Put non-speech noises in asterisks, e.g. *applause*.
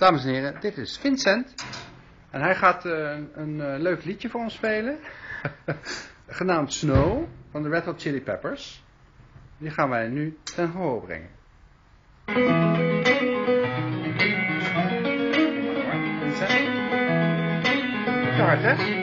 Dames en heren, dit is Vincent. En hij gaat eh, een eh, leuk liedje voor ons spelen. *laughs* Genaamd Snow van de Red Hot Chili Peppers. Die gaan wij nu ten gehoor brengen. Vincent? Hard hè?